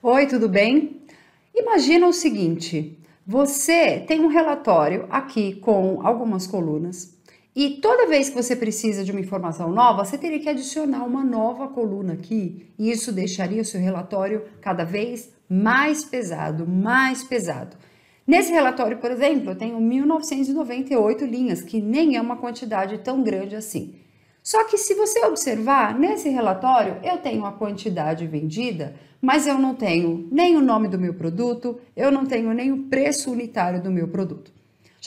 Oi, tudo bem? Imagina o seguinte: você tem um relatório aqui com algumas colunas e toda vez que você precisa de uma informação nova, você teria que adicionar uma nova coluna aqui e isso deixaria o seu relatório cada vez mais pesado, mais pesado. Nesse relatório, por exemplo, eu tenho 1998 linhas, que nem é uma quantidade tão grande assim. Só que se você observar, nesse relatório eu tenho a quantidade vendida, mas eu não tenho nem o nome do meu produto, eu não tenho nem o preço unitário do meu produto.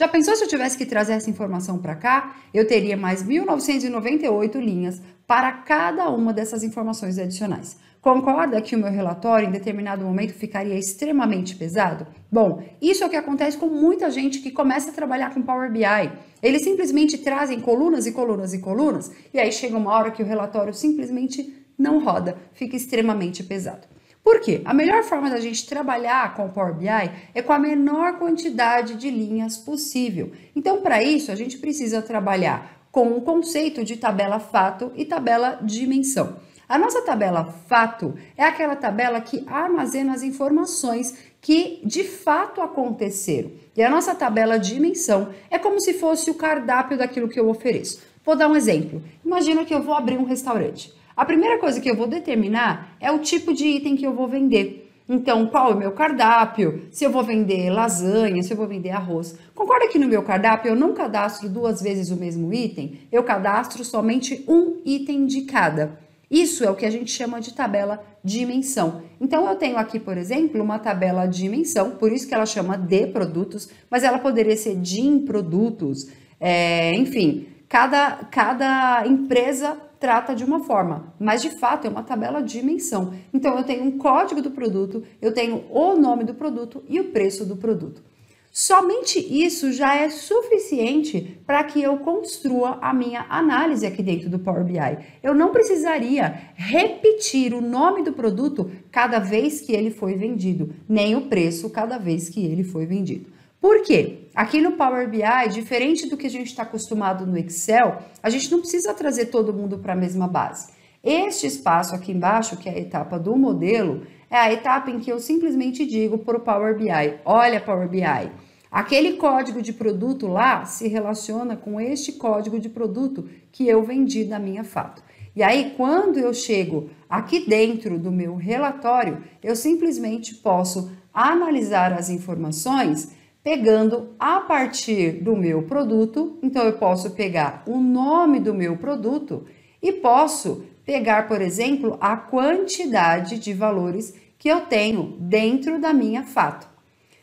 Já pensou se eu tivesse que trazer essa informação para cá? Eu teria mais 1998 linhas para cada uma dessas informações adicionais. Concorda que o meu relatório em determinado momento ficaria extremamente pesado? Bom, isso é o que acontece com muita gente que começa a trabalhar com Power BI. Eles simplesmente trazem colunas e colunas e colunas, e aí chega uma hora que o relatório simplesmente não roda, fica extremamente pesado. Por quê? A melhor forma da gente trabalhar com o Power BI é com a menor quantidade de linhas possível. Então, para isso, a gente precisa trabalhar com o conceito de tabela fato e tabela dimensão. A nossa tabela fato é aquela tabela que armazena as informações que de fato aconteceram. E a nossa tabela dimensão é como se fosse o cardápio daquilo que eu ofereço. Vou dar um exemplo. Imagina que eu vou abrir um restaurante. A primeira coisa que eu vou determinar é o tipo de item que eu vou vender. Então, qual é o meu cardápio? Se eu vou vender lasanha, se eu vou vender arroz. Concorda que no meu cardápio eu não cadastro duas vezes o mesmo item? Eu cadastro somente um item de cada. Isso é o que a gente chama de tabela dimensão. Então eu tenho aqui, por exemplo, uma tabela dimensão, por isso que ela chama de produtos, mas ela poderia ser de produtos. É, enfim, cada, cada empresa trata de uma forma, mas de fato é uma tabela dimensão. Então eu tenho um código do produto, eu tenho o nome do produto e o preço do produto. Somente isso já é suficiente para que eu construa a minha análise aqui dentro do Power BI. Eu não precisaria repetir o nome do produto cada vez que ele foi vendido, nem o preço cada vez que ele foi vendido. Por quê? Aqui no Power BI, diferente do que a gente está acostumado no Excel, a gente não precisa trazer todo mundo para a mesma base. Este espaço aqui embaixo, que é a etapa do modelo, é a etapa em que eu simplesmente digo para o Power BI: olha, Power BI, aquele código de produto lá se relaciona com este código de produto que eu vendi da minha fato. E aí, quando eu chego aqui dentro do meu relatório, eu simplesmente posso analisar as informações pegando a partir do meu produto. Então, eu posso pegar o nome do meu produto e posso pegar, por exemplo, a quantidade de valores que eu tenho dentro da minha fato.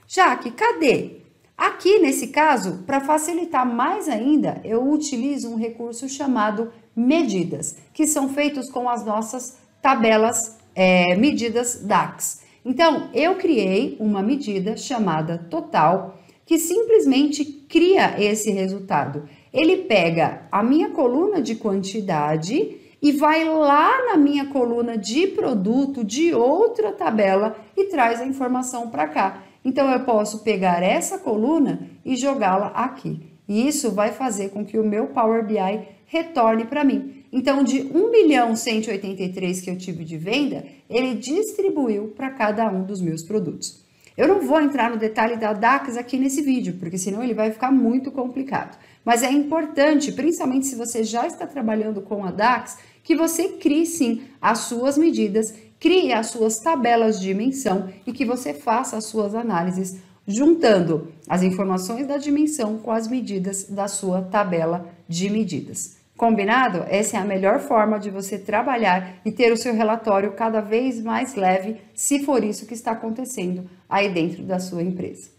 Já que cadê? Aqui nesse caso, para facilitar mais ainda, eu utilizo um recurso chamado medidas, que são feitos com as nossas tabelas é, medidas DAX. Então, eu criei uma medida chamada total, que simplesmente cria esse resultado. Ele pega a minha coluna de quantidade e vai lá na minha coluna de produto de outra tabela e traz a informação para cá. Então eu posso pegar essa coluna e jogá-la aqui. E isso vai fazer com que o meu Power BI retorne para mim. Então, de 1 milhão 183 que eu tive de venda, ele distribuiu para cada um dos meus produtos. Eu não vou entrar no detalhe da DAX aqui nesse vídeo, porque senão ele vai ficar muito complicado. Mas é importante, principalmente se você já está trabalhando com a DAX, que você crie sim as suas medidas, crie as suas tabelas de dimensão e que você faça as suas análises juntando as informações da dimensão com as medidas da sua tabela de medidas. Combinado? Essa é a melhor forma de você trabalhar e ter o seu relatório cada vez mais leve, se for isso que está acontecendo aí dentro da sua empresa.